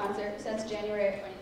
concert since January of 2020.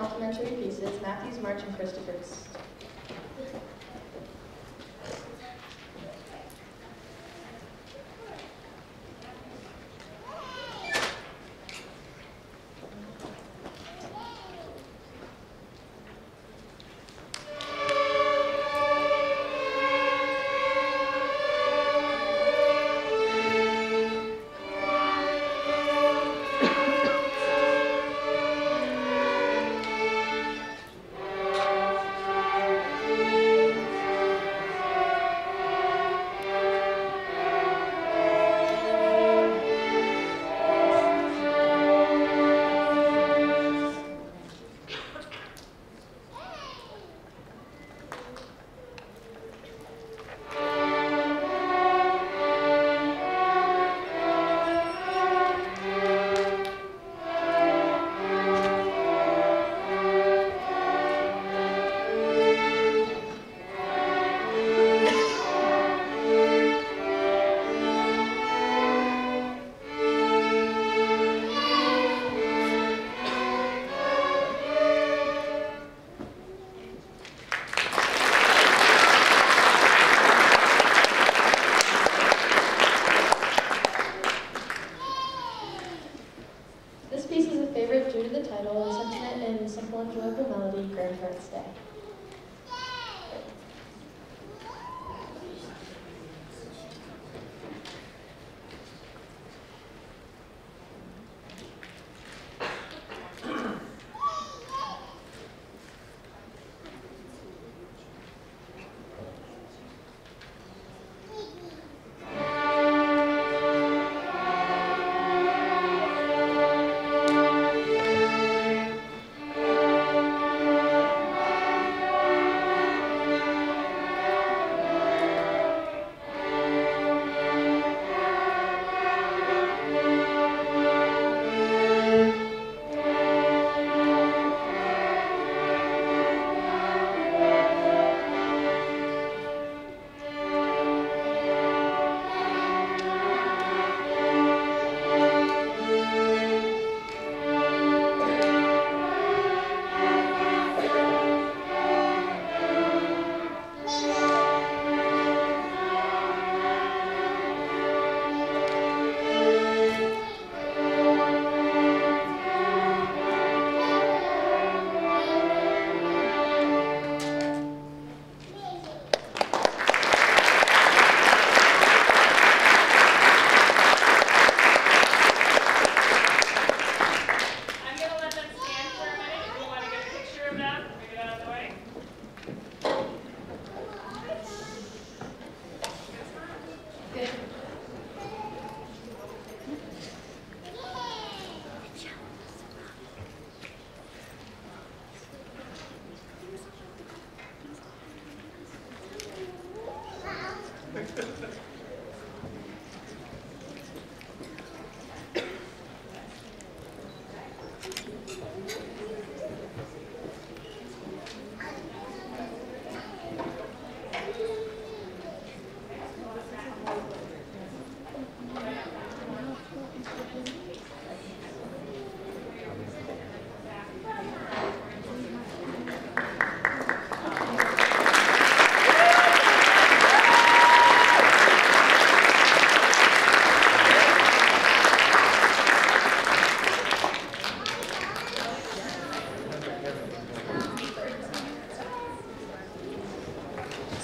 Complimentary pieces, Matthew's March and Christopher's.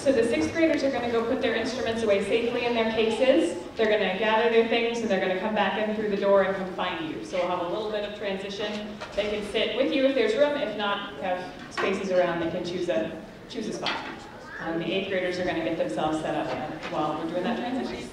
So the sixth graders are gonna go put their instruments away safely in their cases. They're gonna gather their things and they're gonna come back in through the door and come find you. So we'll have a little bit of transition. They can sit with you if there's room. If not, have spaces around, they can choose a, choose a spot. Um, the eighth graders are gonna get themselves set up while we're doing that transition.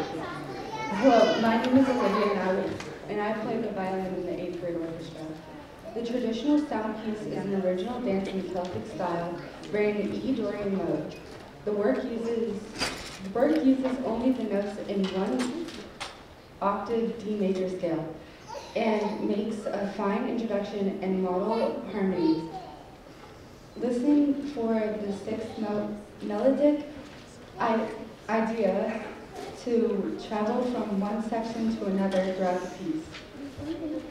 Hello, my name is Olivia and I, and I play the violin in the eighth grade orchestra. The traditional sound piece is an original dance in Celtic style, bearing the E Dorian mode. The work uses the work uses only the notes in one octave D major scale and makes a fine introduction and modal harmonies. Listen for the sixth mel- melodic idea to travel from one section to another throughout the piece.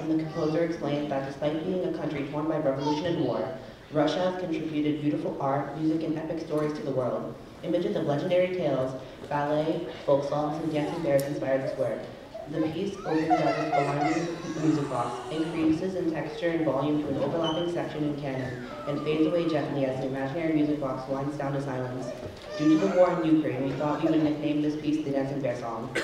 And the composer explains that despite being a country torn by revolution and war, Russia has contributed beautiful art, music, and epic stories to the world. Images of legendary tales, ballet, folk songs, and dancing bears inspired this work. The piece opens as a behind music box, increases in texture and volume to an overlapping section in canon, and fades away gently as the imaginary music box winds down to silence. Due to the war in Ukraine, we thought we would nickname this piece the Dancing Bear Song.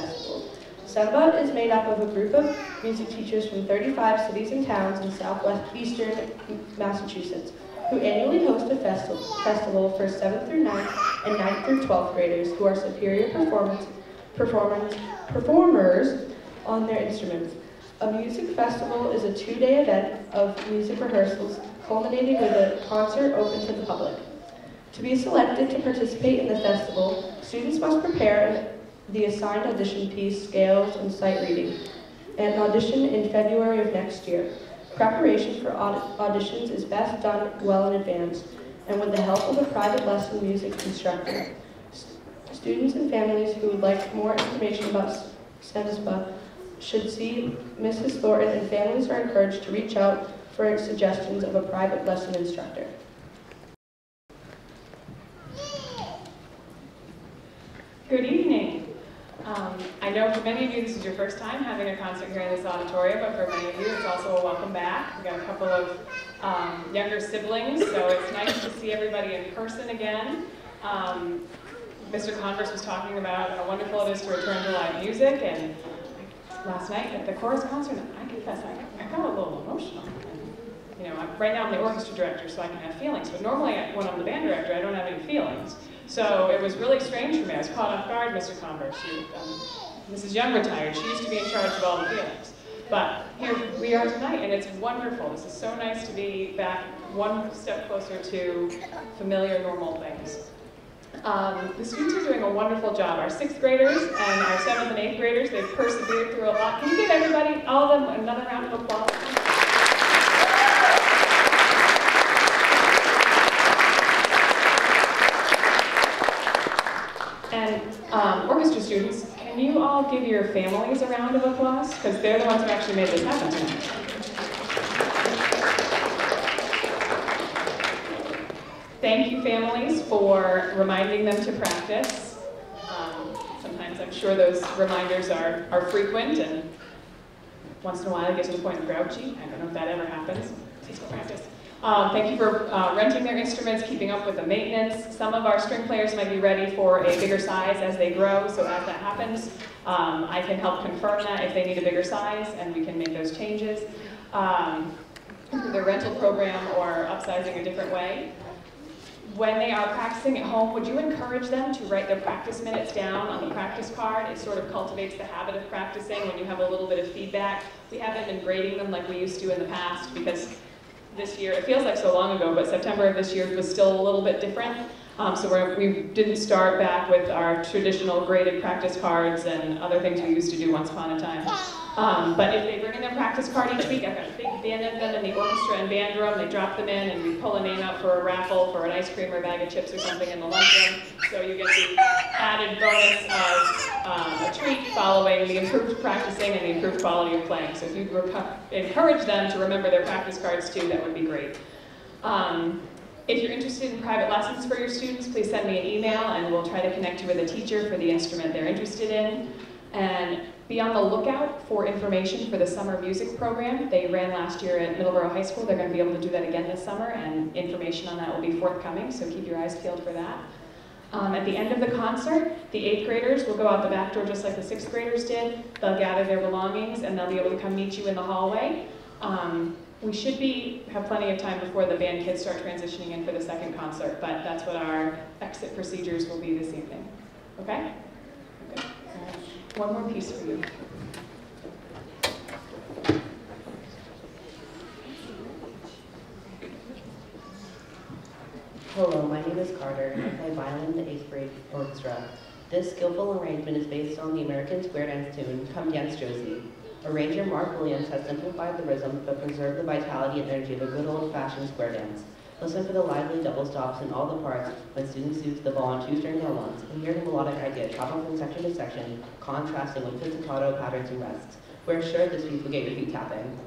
Festival. SEMSBA is made up of a group of music teachers from 35 cities and towns in southwestern Massachusetts who annually host a festival, festival for 7th through 9th and 9th through 12th graders who are superior performance, performance, performers on their instruments. A music festival is a two-day event of music rehearsals culminating with a concert open to the public. To be selected to participate in the festival, students must prepare the assigned audition piece, scales, and sight reading, and audition in February of next year. Preparation for aud- auditions is best done well in advance and with the help of a private lesson music instructor. S- Students and families who would like more information about SEMSBA should see Mrs. Thornton and families are encouraged to reach out for suggestions of a private lesson instructor. Good evening. Um, I know for many of you this is your first time having a concert here in this auditorium, but for many of you it's also a welcome back. We've got a couple of um, younger siblings, so it's nice to see everybody in person again. Um, Mr. Converse was talking about how wonderful it is to return to live music, and last night at the chorus concert, I confess I, I got a little emotional. You know, I, right now I'm the orchestra director, so I can have feelings, but normally when I'm the band director, I don't have any feelings. So it was really strange for me. I was caught off guard, Mr. Converse. Um, Mrs. Young retired. She used to be in charge of all the feelings. But here we are tonight, and it's wonderful. This is so nice to be back one step closer to familiar, normal things. Um, the students are doing a wonderful job. Our sixth graders and our seventh and eighth graders, they've persevered through a lot. Can you give everybody, all of them, another round of applause? And um, orchestra students, can you all give your families a round of applause? Because they're the ones who actually made this happen tonight. Thank you, families, for reminding them to practice. Um, sometimes I'm sure those reminders are, are frequent, and once in a while I get to the point of grouchy. I don't know if that ever happens. Please go practice. Um, thank you for uh, renting their instruments, keeping up with the maintenance. Some of our string players might be ready for a bigger size as they grow, so as that happens, um, I can help confirm that if they need a bigger size, and we can make those changes. Um, through the rental program or upsizing a different way. When they are practicing at home, would you encourage them to write their practice minutes down on the practice card? It sort of cultivates the habit of practicing when you have a little bit of feedback. We haven't been grading them like we used to in the past because this year, it feels like so long ago, but September of this year was still a little bit different. Um, so we didn't start back with our traditional graded practice cards and other things we used to do once upon a time. Um, but if they bring in their practice card each week, I've got of them in the orchestra and band room. They drop them in, and we pull a name out for a raffle for an ice cream or a bag of chips or something in the lunchroom. So you get the added bonus of um, a treat following the improved practicing and the improved quality of playing. So if you encourage them to remember their practice cards too, that would be great. Um, if you're interested in private lessons for your students, please send me an email and we'll try to connect you with a teacher for the instrument they're interested in. And be on the lookout for information for the summer music program. They ran last year at Middleborough High School. They're going to be able to do that again this summer, and information on that will be forthcoming, so keep your eyes peeled for that. Um, at the end of the concert, the eighth graders will go out the back door just like the sixth graders did. They'll gather their belongings, and they'll be able to come meet you in the hallway. Um, we should be have plenty of time before the band kids start transitioning in for the second concert, but that's what our exit procedures will be this evening. Okay? okay. One more piece for you. Hello, my name is Carter, and I play violin in the 8th grade orchestra. This skillful arrangement is based on the American square dance tune, Come Dance Josie. Arranger Mark Williams has simplified the rhythm but preserved the vitality and energy of a good old-fashioned square dance. Listen for the lively double stops in all the parts when students use the ball on two strings at once, and hear the melodic idea travel from section to section, contrasting with pizzicato patterns and rests. We're sure this piece will get your feet tapping.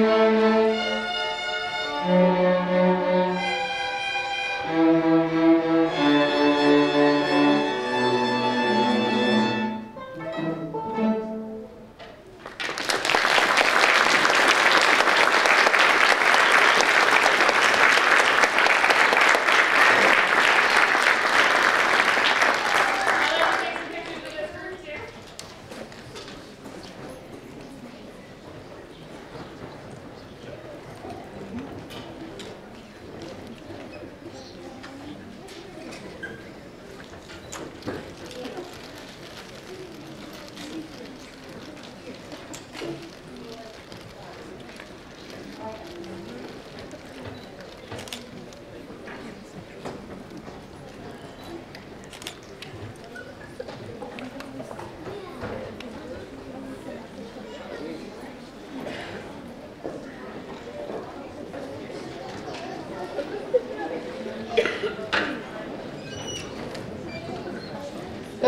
Thank you.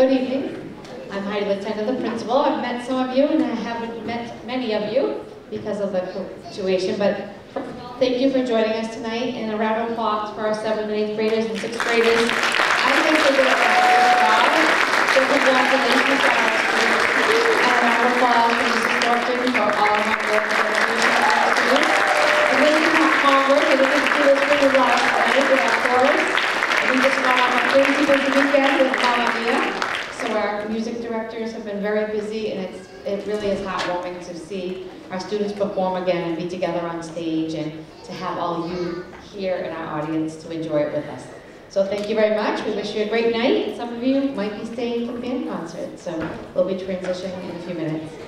Good evening. I'm Heidi Latenda, the principal. I've met some of you and I haven't met many of you because of the situation, but thank you for joining us tonight and a round of applause for our seventh and eighth graders and sixth graders. I think they did a fabulous job. So congratulations to our students. And a round of applause for Mrs. Thornton for all of her work and our students. And this is not homework, and this is do this really well tonight with our chorus. We just got off a crazy busy weekend with Mamma Mia. Our music directors have been very busy and it's, it really is heartwarming to see our students perform again and be together on stage and to have all you here in our audience to enjoy it with us. So thank you very much. We wish you a great night. Some of you might be staying for the band concert, so we'll be transitioning in a few minutes.